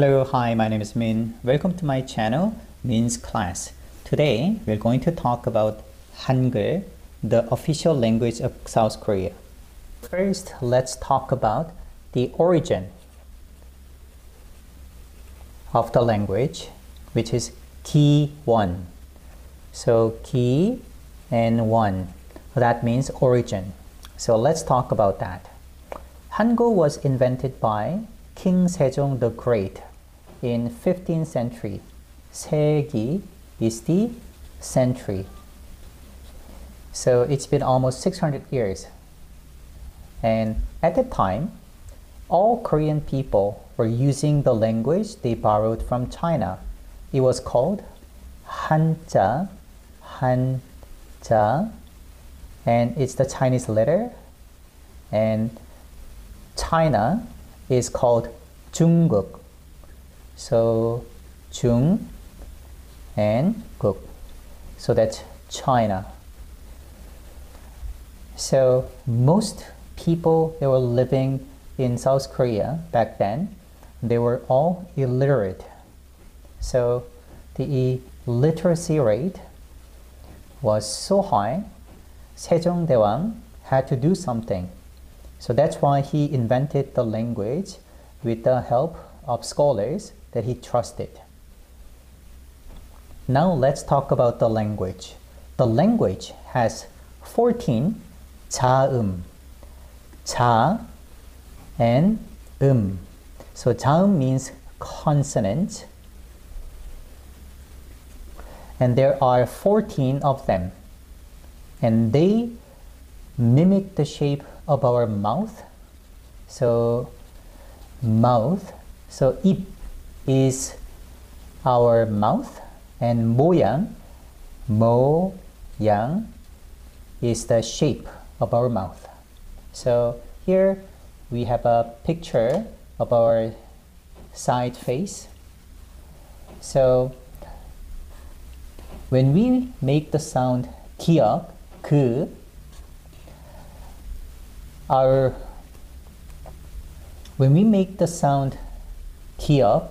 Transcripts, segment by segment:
Hello, hi, my name is Min. Welcome to my channel, Min's class. Today, we're going to talk about Hangul, the official language of South Korea. First, let's talk about the origin of the language, which is Ki 1. So, Ki and 1, that means origin. So, let's talk about that. Hangul was invented by King Sejong the Great in 15th century. 세기 is the century. So it's been almost 600 years. And at that time, all Korean people were using the language they borrowed from China. It was called Hanja, Hanja, and it's the Chinese letter. And China is called Junguk. So Jung and Guk. So that's China. So most people that were living in South Korea back then, they were all illiterate. So the illiteracy rate was so high, Sejong Daewang had to do something. So that's why he invented the language with the help of scholars that he trusted. Now let's talk about the language. The language has 14 자음, 자 and 음. So 자음 means consonant and there are 14 of them and they mimic the shape of our mouth. So mouth. So ip is our mouth and moyang, mo-yang is the shape of our mouth. So here we have a picture of our side face. So when we make the sound 기억, 그, our when we make the sound kiop,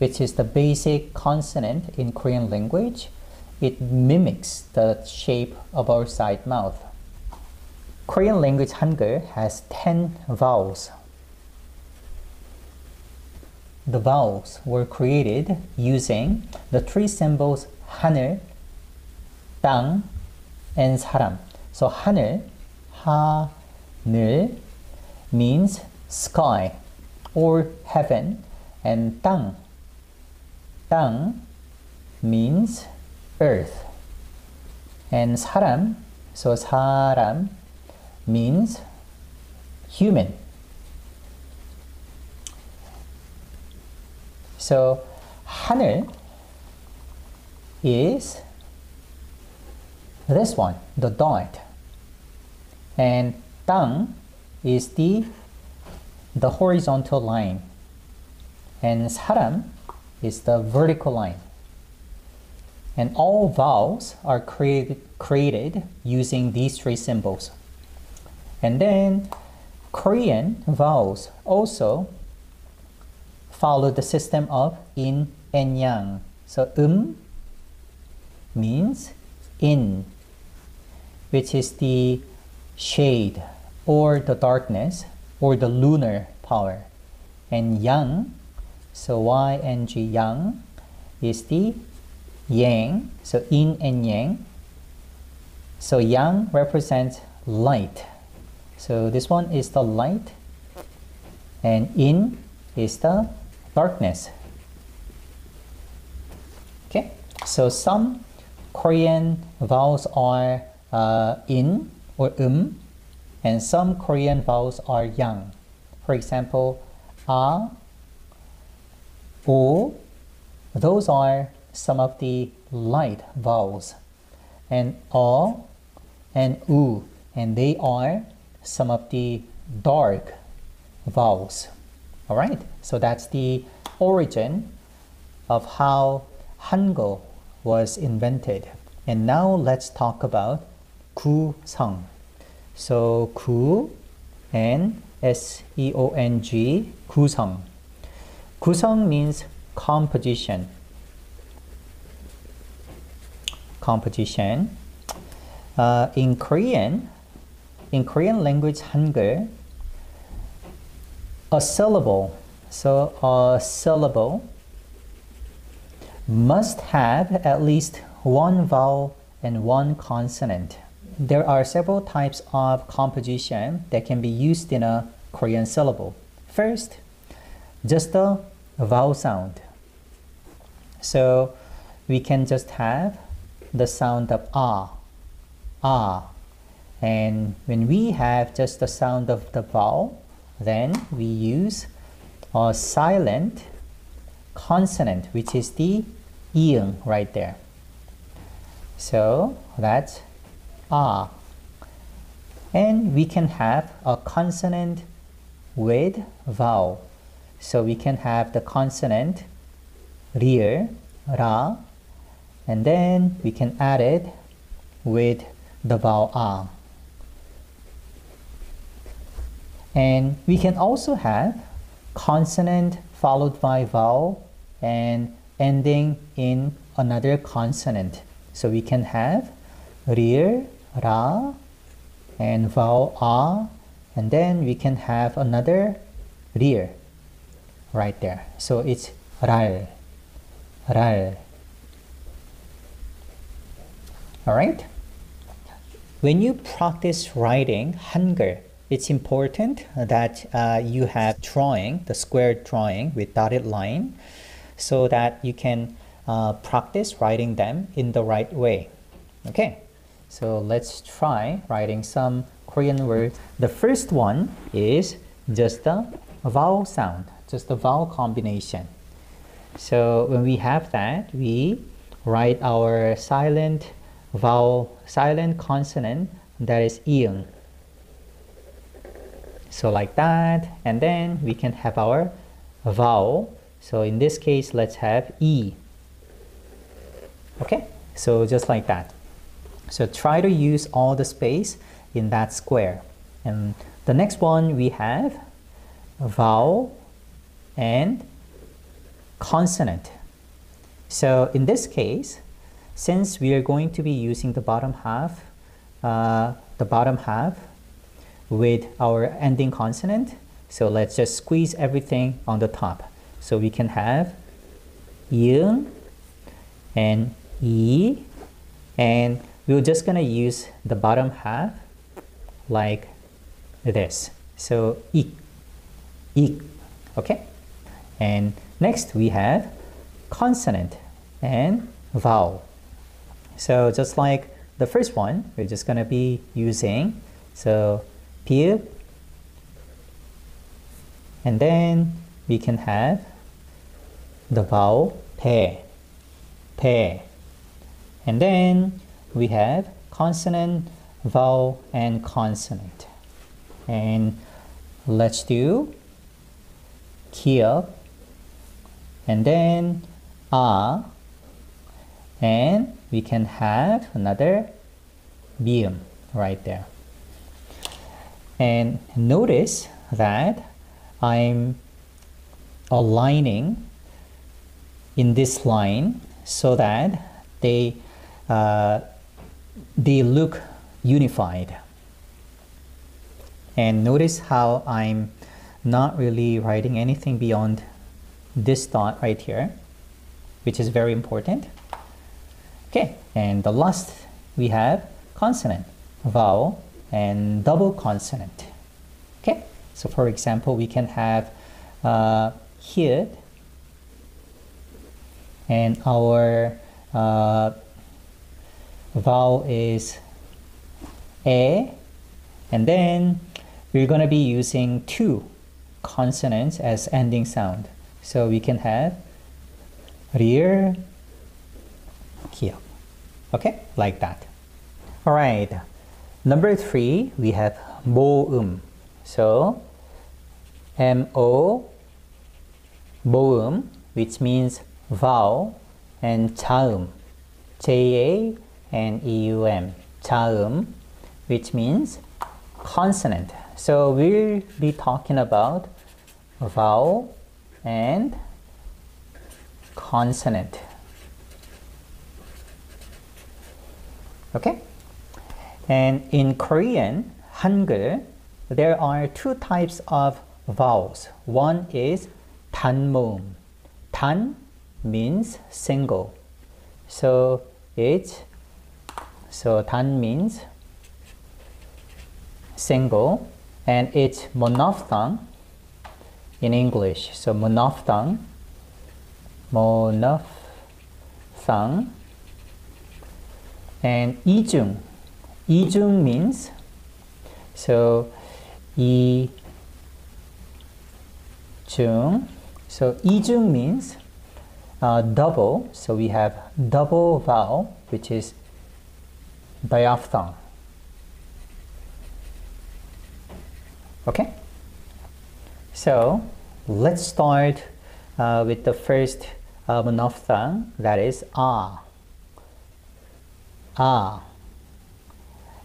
which is the basic consonant in Korean language, it mimics the shape of our side mouth. Korean language Hangul has 10 vowels. The vowels were created using the three symbols 하늘, 땅, and 사람. So 하늘, 하늘 means sky or heaven and 땅 땅 means earth and 사람 so 사람 means human so 하늘 is this one the dot and 땅 is the the horizontal line and 사람 is the vertical line. And all vowels are created, created using these three symbols. And then Korean vowels also follow the system of yin and yang. So um means in, which is the shade or the darkness or the lunar power. And yang, so Y-N-G, yang, is the yang, so yin and yang. So yang represents light. So this one is the light and yin is the darkness. Okay, so some Korean vowels are uh, in or um and some Korean vowels are yang. For example, a, O. Those are some of the light vowels. And O and U. And they are some of the dark vowels. All right, so that's the origin of how Hangul was invented. And now let's talk about Kusang. So Ku and S E O N G 구성. 구성 means composition. Composition. Uh, in Korean, in Korean language Hangul, a syllable, so a syllable must have at least one vowel and one consonant. There are several types of composition that can be used in a Korean syllable. First, just a vowel sound. So we can just have the sound of ah, ah. And when we have just the sound of the vowel, then we use a silent consonant, which is the iung right there. So that's ah. And we can have a consonant with vowel. So we can have the consonant rear, ra, and then we can add it with the vowel a. And we can also have consonant followed by vowel and ending in another consonant. So we can have rear, ra, and vowel a, and then we can have another rear right there. So it's ral, ral. All right? When you practice writing Hangul, it's important that uh, you have drawing, the square drawing with dotted line, so that you can uh, practice writing them in the right way. Okay, so let's try writing some Korean words. The first one is just a vowel sound, just a vowel combination. So when we have that, we write our silent vowel, silent consonant that is iung. So like that, and then we can have our vowel. So in this case, let's have E. Okay, so just like that. So try to use all the space in that square. And the next one we have vowel and consonant. So in this case, since we are going to be using the bottom half, uh, the bottom half with our ending consonant, so let's just squeeze everything on the top. So we can have yung and e, and we're just gonna use the bottom half like this. So ik, ik, okay? And next we have consonant and vowel. So just like the first one, we're just to be using so p and then we can have the vowel pe, pe. And then we have consonant, vowel, and consonant. And let's do kia, and then a, and we can have another beam right there. And notice that I'm aligning in this line so that they, uh, they look unified. And notice how I'm not really writing anything beyond this dot right here, which is very important. Okay, and the last we have consonant, vowel, and double consonant. Okay, so for example, we can have uh, here, and our uh, vowel is a, and then we're going to be using two consonants as ending sound. So we can have rear, here. Okay, like that. All right. Number three, we have 모음. So, M-O, 모음, which means vowel, and 자음, J-A and E-U-M, 자음, which means consonant. So we'll be talking about vowel and consonant. Okay? And in Korean, Hangul, there are two types of vowels. One is 단모음. 단 means single. So it's so 단 means single and it's monophthong in English. So monophthong, monophthong, and ijung. Ijung means so i ijung. So ijung means uh, double. So we have double vowel, which is diphthong. Okay. So let's start uh, with the first monophthong, that is ah. Ah.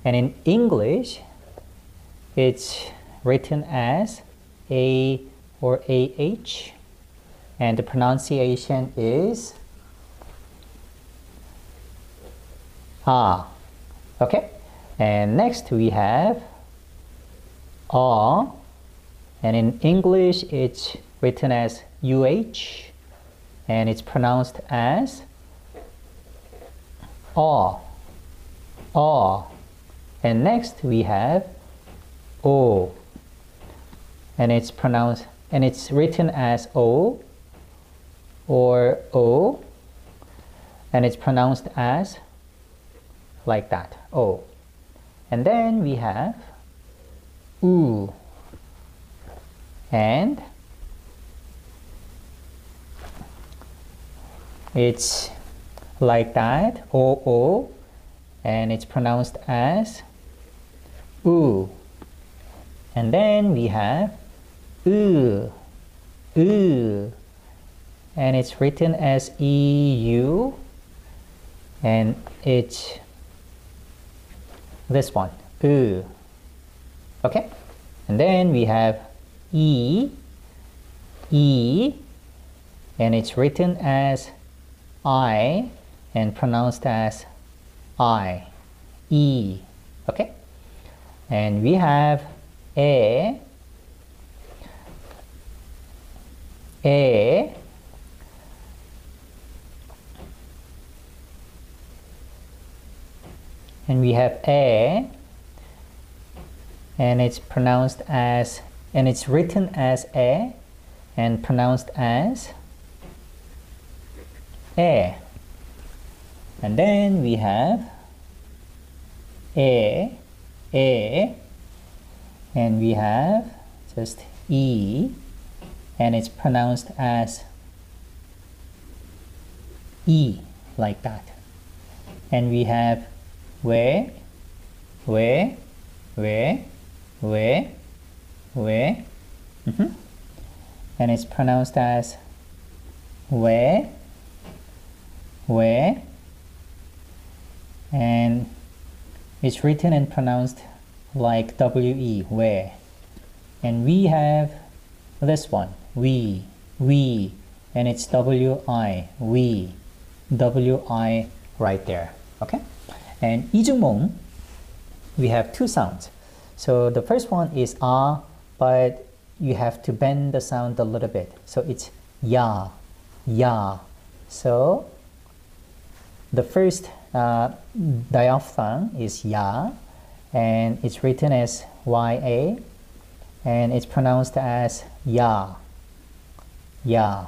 And in English, it's written as A or AH, and the pronunciation is ah. Okay? And next we have R, and in English it's written as UH, and it's pronounced as R, R. And next we have O, and it's pronounced, and it's written as O, or O, and it's pronounced as like that, O. And then we have oo and it's like that o o and it's pronounced as oo and then we have oo oo and it's written as eu and it's this one oo Okay? And then we have E, E, and it's written as I and pronounced as I, E. Okay? And we have A, A, and we have A, and it's pronounced as and it's written as a and pronounced as a. And then we have a a and we have just e and it's pronounced as e like that. And we have where where where where, we, Mm -hmm. And it's pronounced as we, we, And it's written and pronounced like we, We, And we have this one, we, we, and it's wi, we, wi right there, okay? And ijungmong, we have two sounds. So the first one is a but you have to bend the sound a little bit. So it's ya, ya. So the first uh, is ya, and it's written as ya, and it's pronounced as ya, ya.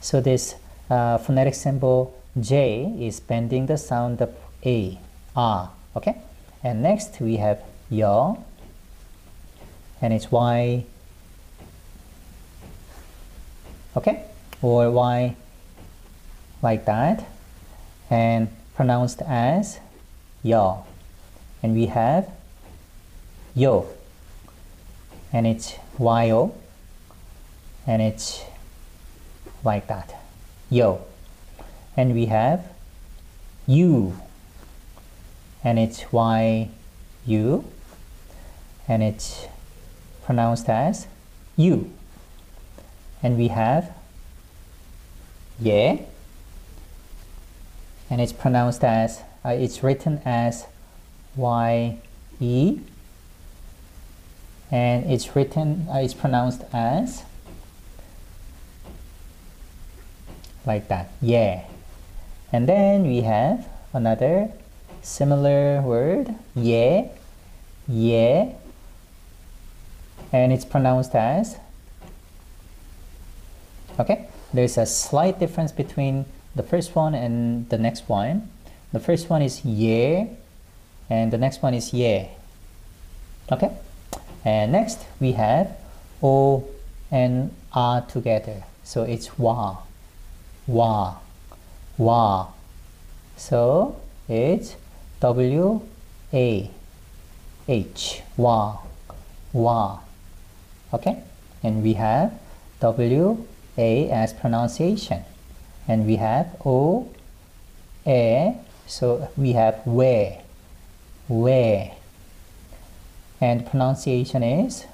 So this uh, phonetic symbol J is bending the sound of A, ah, okay? And next we have yo and it's y. Okay? Or y like that. And pronounced as yo and we have yo. And it's yo and it's like that. Yo. And we have you. And it's y u. And it's pronounced as you. And we have yeah. And it's pronounced as, uh, it's written as Y E. And it's written, uh, it's pronounced as like that, yeah. And then we have another similar word, yeah, yeah. And it's pronounced as okay? There's a slight difference between the first one and the next one. The first one is yeah and the next one is yeah okay? And next we have o and a together. So it's wa wa wa. So it's w a h wa wa okay and we have w a as pronunciation. And we have O, A, so we have where, where. And pronunciation is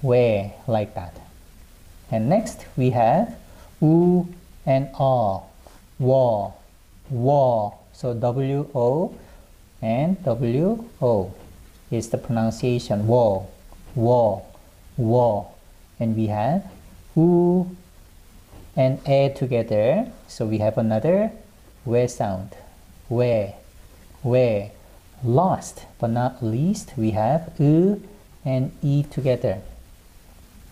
where, like that. And next we have U and A, wa, wa. So W O and W O is the pronunciation, wa, wa, wa. And we have u and a together. So we have another where sound. Where, where. Last but not least, we have u and e together.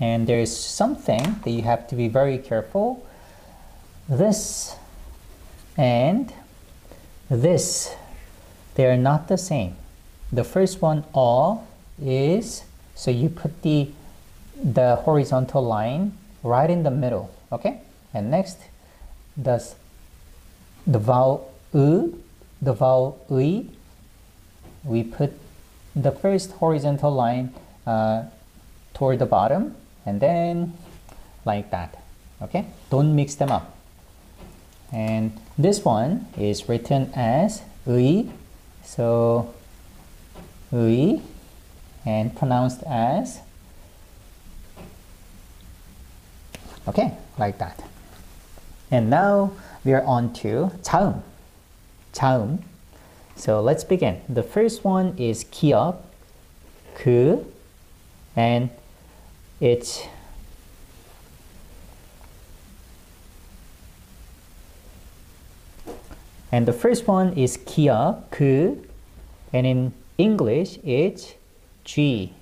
And there is something that you have to be very careful. This and this, they are not the same. The first one, all, is so you put the the horizontal line right in the middle okay? And next does the vowel u the vowel ui we put the first horizontal line uh, toward the bottom and then like that okay? Don't mix them up. And this one is written as ui so ui and pronounced as Okay, like that. And now we are on to 차음. 차음. So let's begin. The first one is 기업, 그, and it's and the first one is 기업, 그, and in English it's G,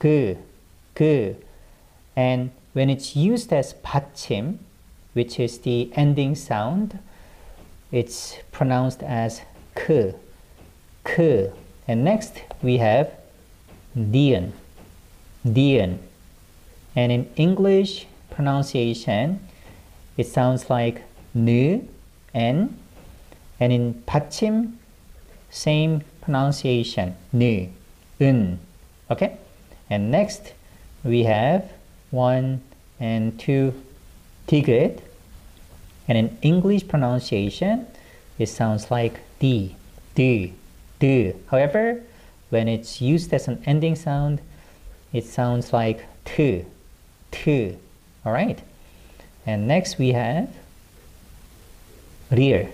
그, 그, and when it's used as 받침, which is the ending sound, it's pronounced as k, k. And next we have dian, dian. And in English pronunciation, it sounds like nu, n. And in 받침, same pronunciation, nu, un. Okay? And next we have 1 and 2 tigret. And in English pronunciation, it sounds like D, D, D. However, when it's used as an ending sound, it sounds like T, T. All right. And next we have rear,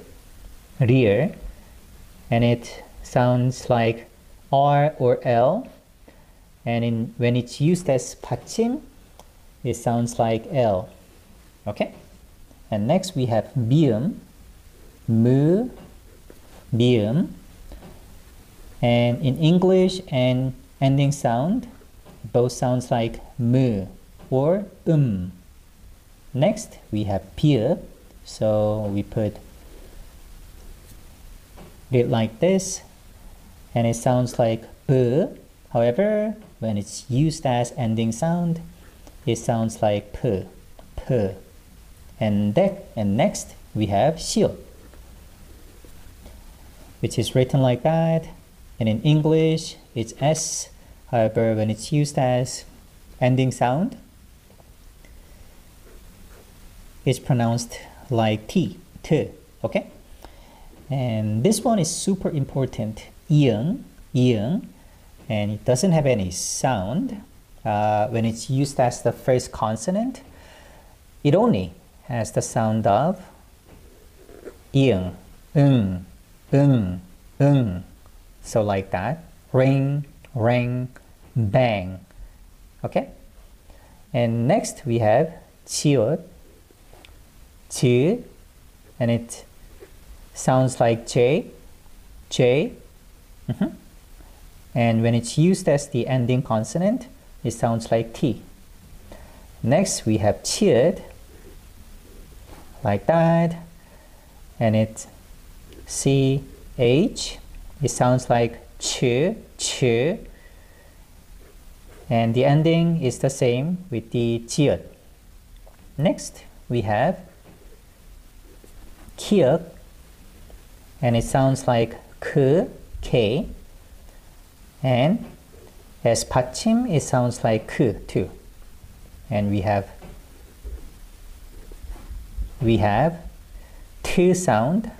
rear. And it sounds like R or L. And in, when it's used as 받침, it sounds like L. Okay? And next we have bium, mu, bium. And in English and ending sound, both sounds like mu or um. Next we have pier, so we put it like this, and it sounds like b. However, when it's used as ending sound, it sounds like p, p. And, that, and next we have 시옷, which is written like that. And in English, it's S. However, when it's used as ending sound, it's pronounced like T, T, okay? And this one is super important, iung, iung, and it doesn't have any sound uh, when it's used as the first consonant, it only has the sound of ing, ung, ung, ung. So like that. Ring, ring, bang. Okay? And next we have chiot, chi, and it sounds like J, J. Mm -hmm. And when it's used as the ending consonant, it sounds like T. Next we have chiet, like that. And it's C, H. It sounds like ch, ch. And the ending is the same with the chiet. Next we have kiek and it sounds like k, k. And as pachim, it sounds like k too. And we have we have two sound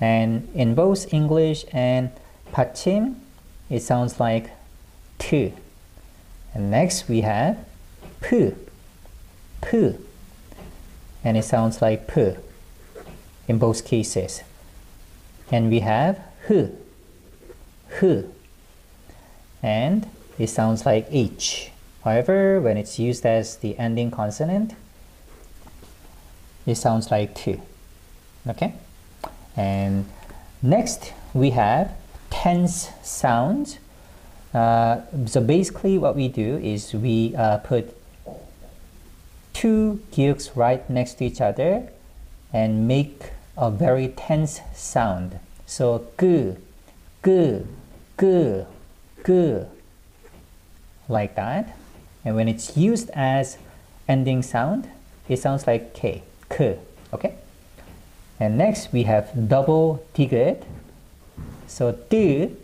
and in both English and pachim it sounds like two. And next we have pu, pu, and it sounds like pu in both cases. And we have hu, hu, and it sounds like h. However, when it's used as the ending consonant, it sounds like T. Okay? And next we have tense sounds. Uh, so basically what we do is we uh, put two gyuks right next to each other and make a very tense sound. So g, g, g, g, like that. And when it's used as ending sound, it sounds like k, k, okay? And next we have double digit. So d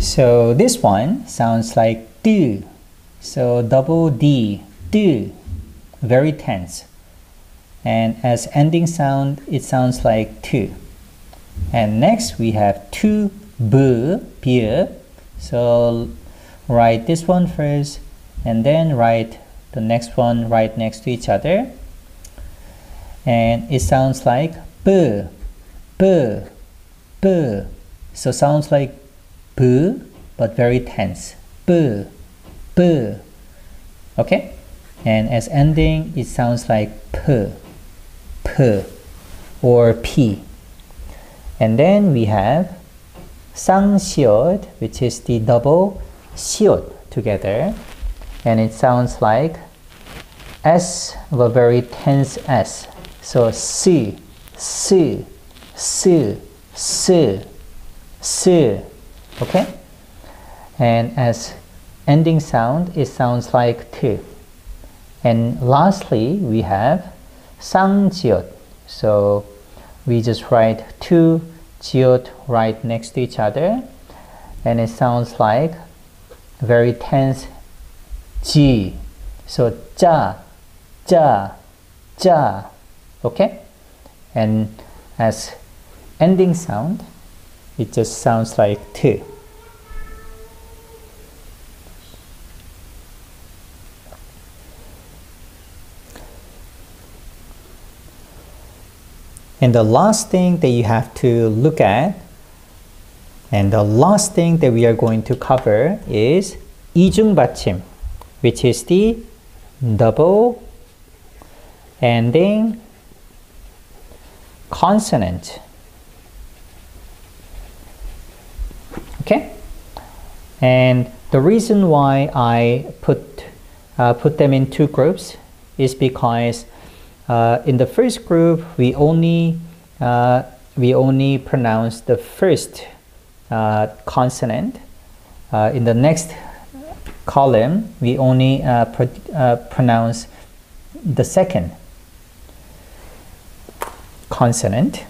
So this one sounds like do. So double D, do. Very tense. And as ending sound, it sounds like two. And next we have two b, beer. So write this one first and then write the next one right next to each other. And it sounds like b, b, b. So sounds like b, but very tense. B, b. Okay? And as ending, it sounds like p, p, or p. And then we have sang which is the double siot together. And it sounds like S a very tense S. So si, si, si, si, si. Okay? And as ending sound, it sounds like T. And lastly, we have sang So we just write two jiot right next to each other and it sounds like very tense G. So ja, ja, ja. Okay? And as ending sound, it just sounds like two. And the last thing that you have to look at and the last thing that we are going to cover is 이중 받침, which is the double ending consonant. Okay? And the reason why I put uh, put them in two groups is because uh, in the first group, we only uh, we only pronounce the first uh, consonant. Uh, in the next column, we only uh, pro pronounce the second consonant.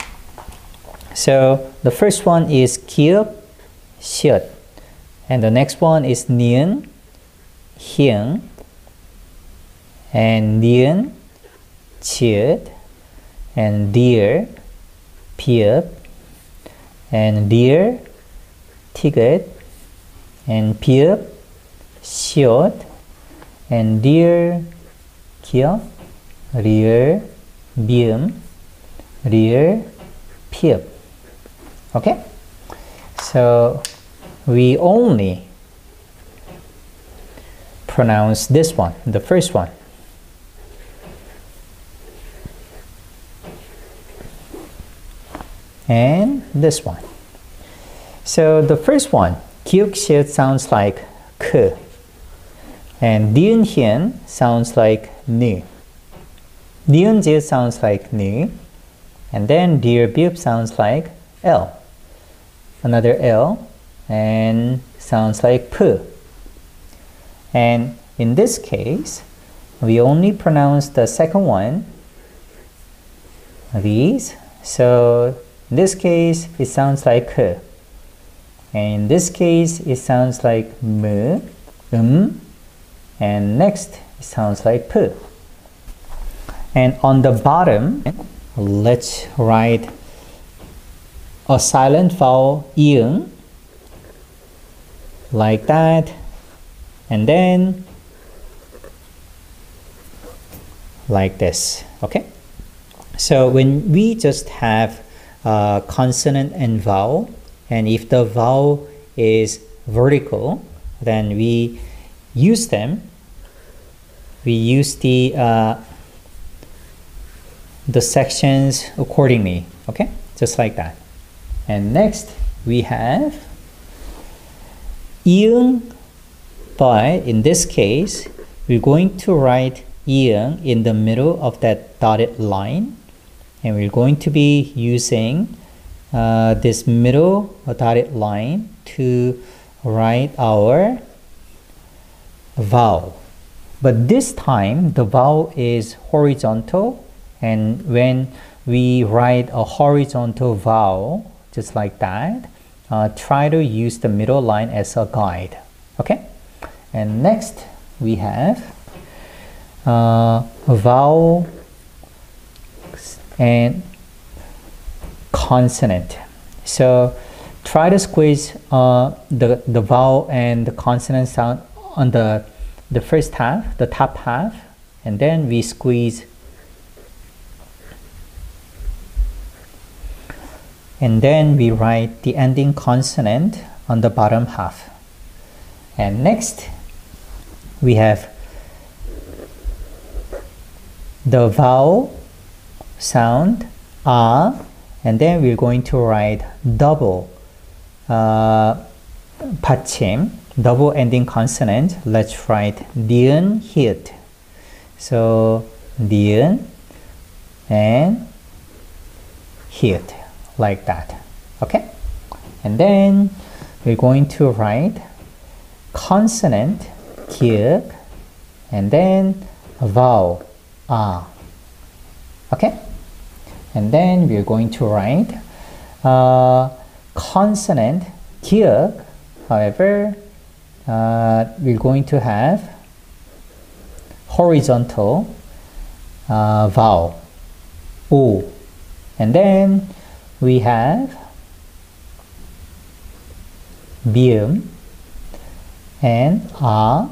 So the first one is kiep, siet, and the next one is nien, hieng, and nian, cheered and deer peep and deer ticket and peep shot and deer kia rear beam rear peep. Okay? So we only pronounce this one the first one. and this one. So the first one, Kyuxie sounds like k, and Dianxian sounds like ni. Dianjie sounds like ni, and then Deerbyub sounds like l. Another l, and sounds like p. And in this case, we only pronounce the second one, these. So in this case, it sounds like K. And in this case, it sounds like M, um. And next, it sounds like P. And on the bottom, let's write a silent vowel iung like that and then like this okay so when we just have a consonant and vowel. And if the vowel is vertical then we use them. We use the uh, the sections accordingly okay? Just like that. And next we have iung but in this case, we're going to write iung in the middle of that dotted line. And we're going to be using uh, this middle dotted line to write our vowel. But this time, the vowel is horizontal. And when we write a horizontal vowel, just like that, uh, try to use the middle line as a guide. Okay? And next we have uh, vowel and consonant. So try to squeeze uh, the, the vowel and the consonant sound on the, the first half, the top half, and then we squeeze and then we write the ending consonant on the bottom half. And next we have the vowel sound ah and then we're going to write double uh, 받침 double ending consonant let's write 니은 히읗 so 니은 and 히읗 like that okay and then we're going to write consonant kiek, and then a vowel ah. Okay? And then we're going to write uh, consonant kiek. However, uh, we're going to have horizontal uh, vowel o And then we have bium and a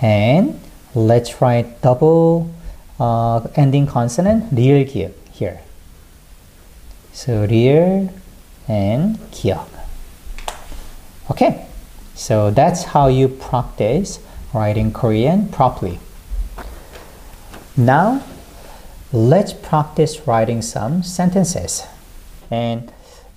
and let's write double uh, ending consonant rear kia here. So rear and kia. Okay, so that's how you practice writing Korean properly. Now, let's practice writing some sentences. And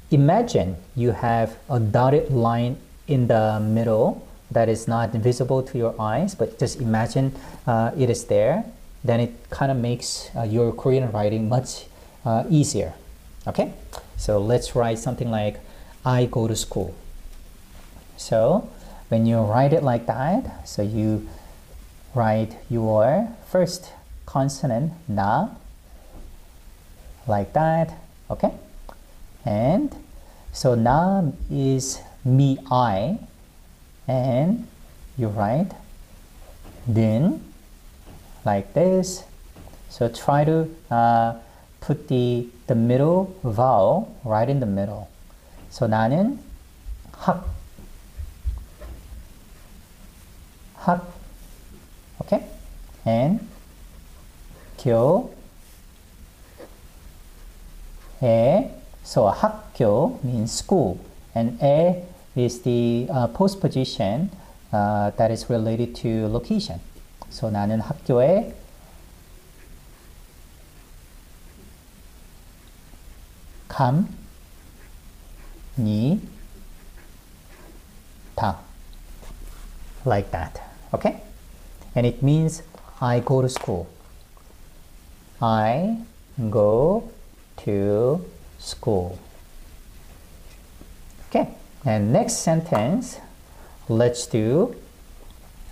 imagine you have a dotted line in the middle that is not visible to your eyes, but just imagine uh, it is there then it kind of makes uh, your Korean writing much uh, easier. Okay, so let's write something like I go to school. So when you write it like that, so you write your first consonant na like that, okay? And so na is me I and you write then like this so try to uh, put the, the middle vowel right in the middle. So 나는 학, 학, okay? And 교, 에, so 학교 means school, and 에 is the uh, postposition uh, that is related to location. So 나는 학교에 갑니다. Like that. Okay? And it means I go to school. I go to school. Okay, and next sentence, let's do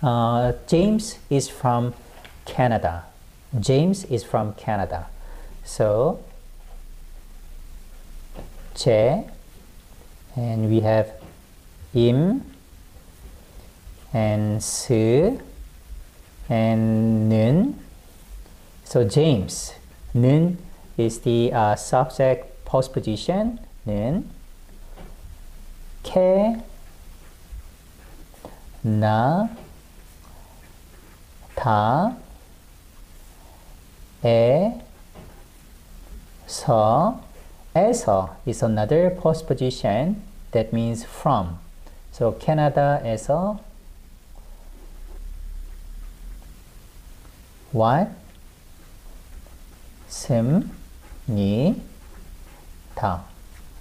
uh, James is from Canada. James is from Canada. So, Che, and we have Im, and Su, and Nun. So, James. Nun is the uh, subject postposition. Nun. Ke, Na, 나, 다, 에, 서, 에서 is another postposition that means from. So 캐나다에서 왔습니다.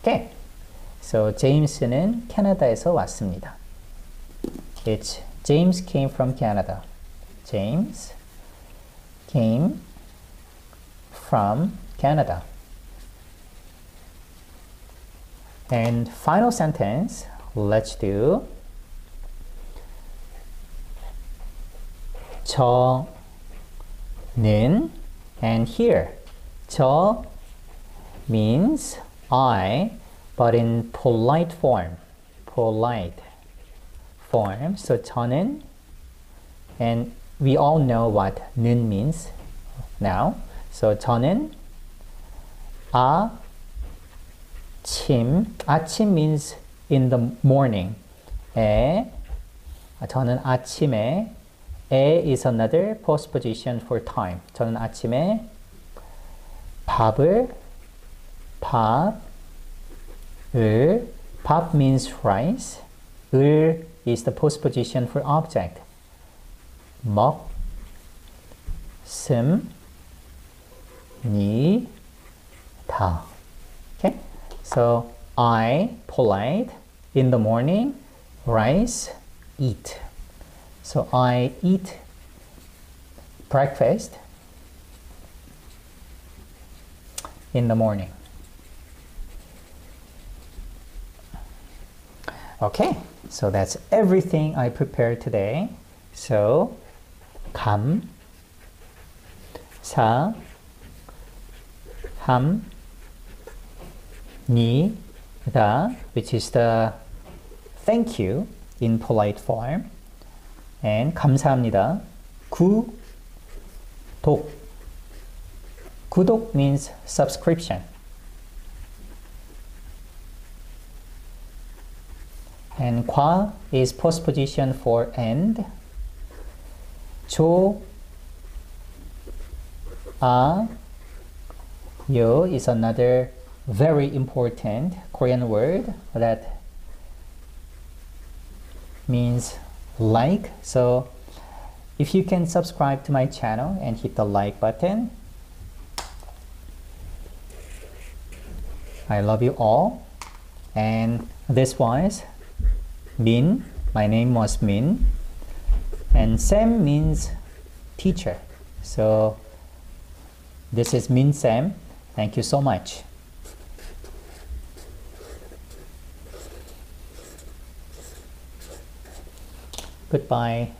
Okay. So James는 캐나다에서 왔습니다. It's James came from Canada. James came from Canada. And final sentence, let's do 저는 and here 저 means I but in polite form polite form so 저는 and we all know what 는 means now so 저는 아침 아침 means in the morning 에 저는 아침에 에 is another postposition for time. 저는 아침에 밥을 밥을 밥 means rice. 을 is the postposition for object. mok sim. Ni. 다, Okay, so I polite in the morning, rice. Eat. So I eat breakfast in the morning. Okay, so that's everything I prepared today. So 감, 사, 함, 니, 다, which is the thank you in polite form. and 감사합니다. 구독 구독 means subscription. And 과 is postposition for and. 조, 아, 요 is another very important Korean word that means like. So if you can subscribe to my channel and hit the like button, I love you all. And this was Min. My name was Min. And Sam means teacher. So this is Min Sam. Thank you so much. Goodbye.